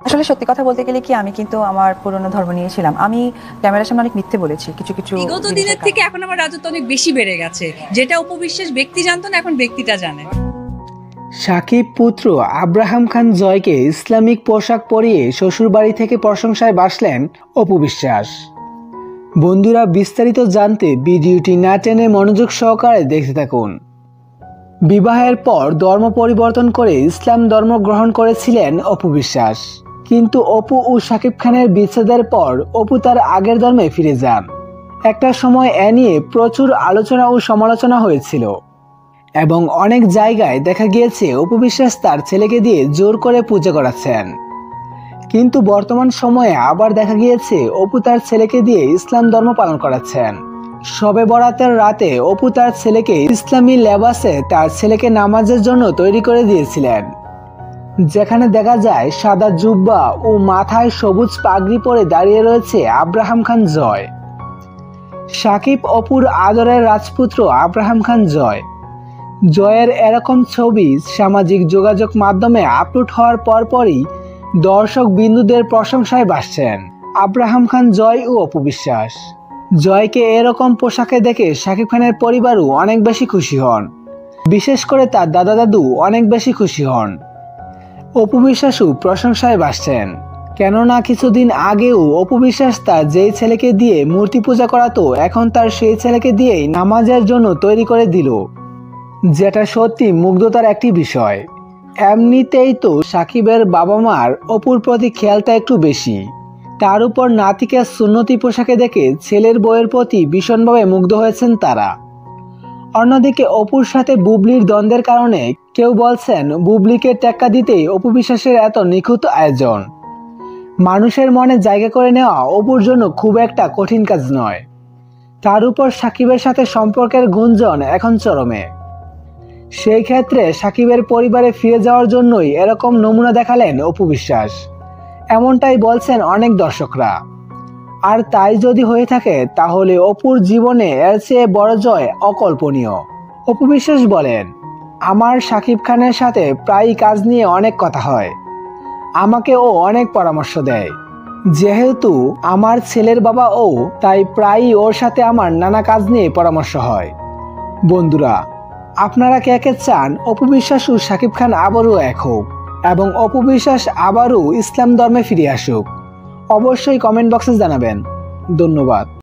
আসলে সত্যি কথা বলতে গেলে কি আমি কিন্তু আমার পুরনো ধর্ম নিয়েছিলাম আমি ক্যামেরার সামনে অনেক মিথ্যে বলেছি কিছু কিছু বিগত দিনের থেকে এখন আমার রাজত্ব অনেক বেশি বেড়ে গেছে। যেটা উপবিশ্বাস ব্যক্তি জানতো না এখন ব্যক্তিটা জানে। সাকিব পুত্র আব্রাহাম খান জয়কে ইসলামিক পোশাক পরিয়ে শ্বশুরবাড়ি থেকে প্রশংসায় বাসলেন অপু বিশ্বাস বন্ধুরা বিস্তারিত জানতে ভিডিওটি না টেনে মনোযোগ সহকারে দেখতে থাকুন। বিবাহের পর ধর্ম পরিবর্তন করে ইসলাম ধর্ম গ্রহণ করেছিলেন অপু বিশ্বাস কিন্তু অপু ও সাকিব খানের বিচ্ছেদের পর অপু তার আগের ধর্মে ফিরে যান। একটা সময় এ নিয়ে প্রচুর আলোচনা ও সমালোচনা হয়েছিল এবং অনেক জায়গায় দেখা গিয়েছে অপু বিশ্বাস তার ছেলেকে দিয়ে জোর করে পূজা করাচ্ছেন। কিন্তু বর্তমান সময়ে আবার দেখা গিয়েছে অপু তার ছেলেকে দিয়ে ইসলাম ধর্ম পালন করাচ্ছেন। সবে বরাতের রাতে অপু তার ছেলেকে ইসলামী লেবাসে তার ছেলেকে নামাজের জন্য তৈরি করে দিয়েছিলেন। যেখানে দেখা যায় সাদা জুব্বা ও মাথায় সবুজ পাগড়ি পরে দাঁড়িয়ে রয়েছে আব্রাহাম খান জয়। সাকিব অপুর আদরের রাজপুত্র আব্রাহাম খান জয়। জয়ের এরকম ছবি সামাজিক যোগাযোগ মাধ্যমে আপলোড হওয়ার পরপরই দর্শক বিন্দুদের প্রশংসায় বাসছেন আব্রাহাম খান জয় ও অপু বিশ্বাস। জয়কে এরকম পোশাকে দেখে শাকিব খানের পরিবারও অনেক বেশি খুশি হন। বিশেষ করে তার দাদা দাদু অনেক বেশি খুশি হন। অপু বিশ্বাসও প্রশংসায় বাসছেন। কেননা কিছুদিন আগেও অপু বিশ্বাস তার যেই ছেলেকে দিয়ে মূর্তি পূজা করাতো, এখন তার সেই ছেলেকে দিয়েই নামাজের জন্য তৈরি করে দিল। যেটা সত্যি মুগ্ধতার একটি বিষয়। এমনিতেই তো সাকিবের বাবা মার অপুর প্রতি খেয়ালটা একটু বেশি। তার উপর নাতিকে সুন্নতি পোশাকে দেখে ছেলের বইয়ের প্রতি ভীষণভাবে মুগ্ধ হয়েছেন তারা। অন্যদিকে অপুর সাথে বুবলির দ্বন্দ্বের কারণে কেউ বলছেন বুবলিকে টেক্কা দিতেই অপু বিশ্বাসের এত নিখুঁত আয়োজন। মানুষের মনে জায়গা করে নেওয়া অপুর জন্য খুব একটা কঠিন কাজ নয়। তার উপর সাকিবের সাথে সম্পর্কের গুঞ্জন এখন চরমে। সেই ক্ষেত্রে সাকিবের পরিবারে ফিরে যাওয়ার জন্যই এরকম নমুনা দেখালেন অপু বিশ্বাস। এমনটাই বলছেন অনেক দর্শকরা। আর তাই যদি হয়ে থাকে, তাহলে অপুর জীবনে এর চেয়ে বড় জয় অকল্পনীয়। অপু বিশ্বাস বলেন, আমার সাকিব খানের সাথে প্রায়ই কাজ নিয়ে অনেক কথা হয়। আমাকে ও অনেক পরামর্শ দেয়। যেহেতু আমার ছেলের বাবা ও, তাই প্রায়ই ওর সাথে আমার নানা কাজ নিয়ে পরামর্শ হয়। বন্ধুরা, আপনারা কে কে চান অপবিশ্বাস ও শাকিব খান আবারও এক হোক, এবং অপবিশ্বাস আবারও ইসলাম ধর্মে ফিরে আসুক। অবশ্যই কমেন্ট বক্সে জানাবেন। ধন্যবাদ।